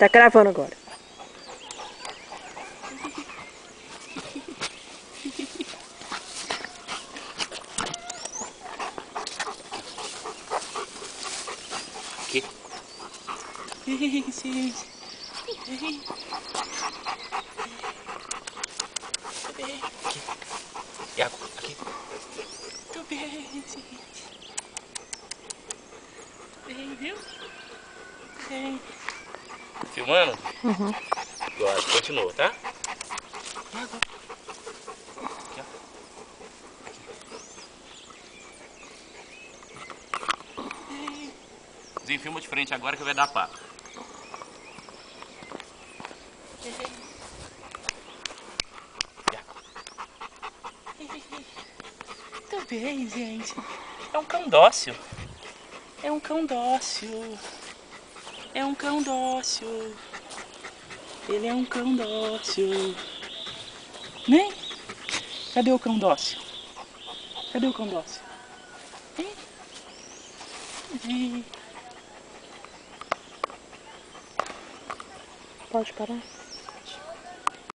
Tá cravando agora. Aqui. Cadê? Aqui. Aqui. Tô bem, gente. Bem, viu? Bem. Filmando? Uhum. Agora, continua, tá? Aqui, filma de frente agora que vai dar papo. Água. Tô bem, gente. É um cão dócil. É um cão dócil. É um cão dócil. Ele é um cão dócil. Nem? Cadê o cão dócil? Cadê o cão dócil? Hein? Pode parar?